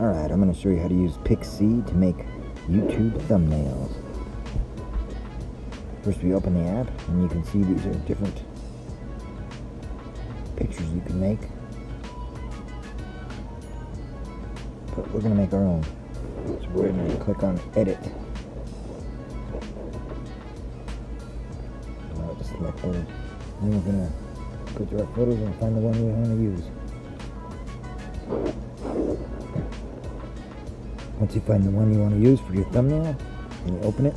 Alright, I'm going to show you how to use PicSee to make YouTube thumbnails. First we open the app and you can see these are different pictures you can make. But we're going to make our own. So we're going to click on edit. I'll just select photos. Then we're going to go to our photos and find the one we want to use. Once you find the one you want to use for your thumbnail, you open it.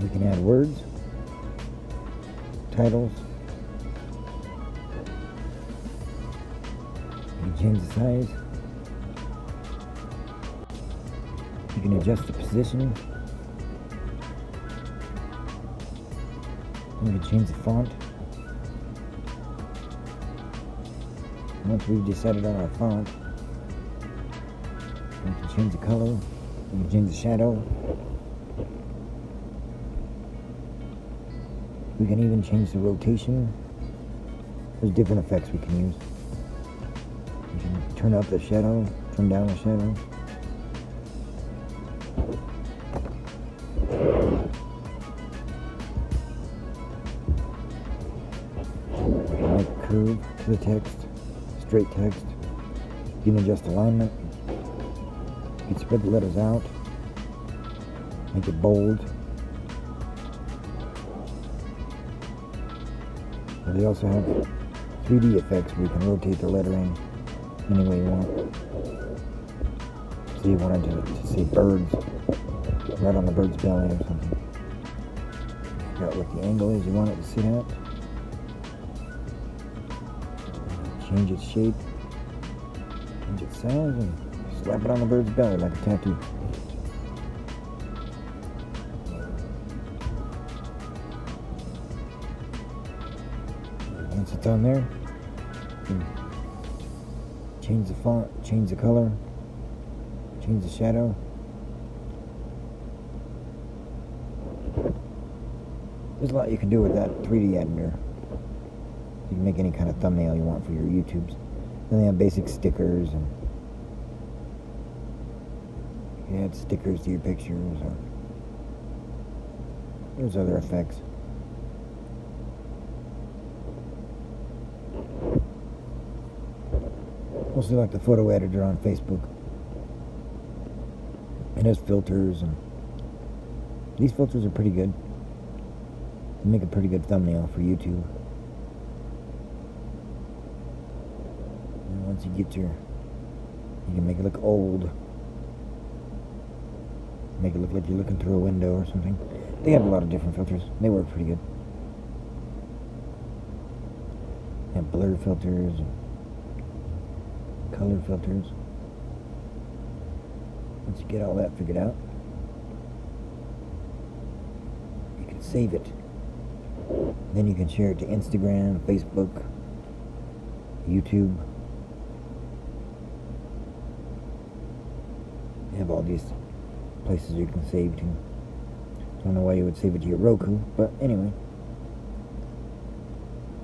We can add words, titles. You can change the size. You can adjust the position. You can change the font. Once we've decided on our font, we can change the color, we can change the shadow. We can even change the rotation. There's different effects we can use. We can turn up the shadow, turn down the shadow. Curve to the text straight text. You can adjust alignment. You can spread the letters out. Make it bold. And they also have 3D effects where you can rotate the lettering any way you want. So you wanted to, to see birds right on the bird's belly or something. Figure out what the angle is you want it to sit at. Change its shape, change its size, and slap it on the bird's belly like a tattoo. Once it's on there, change the font, change the color, change the shadow. There's a lot you can do with that 3D editor. You can make any kind of thumbnail you want for your YouTubes. Then they have basic stickers and you can add stickers to your pictures or there's other effects. Mostly like the photo editor on Facebook. It has filters and these filters are pretty good. They make a pretty good thumbnail for YouTube. Once you get your you can make it look old. Make it look like you're looking through a window or something. They have a lot of different filters. They work pretty good. They have blur filters color filters. Once you get all that figured out you can save it. Then you can share it to Instagram, Facebook, YouTube You have all these places you can save to. Don't know why you would save it to your Roku, but anyway.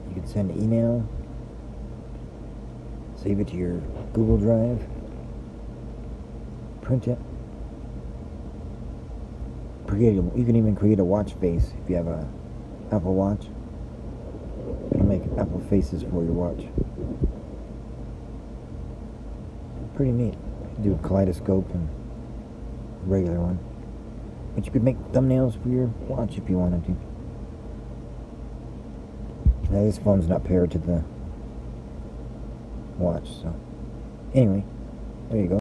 You can send an email, save it to your Google Drive, print it. Create you can even create a watch face if you have a Apple Watch. You can make Apple faces for your watch. Pretty neat. Do a kaleidoscope and regular one. But you could make thumbnails for your watch if you wanted to. Now this phone's not paired to the watch, so anyway, there you go.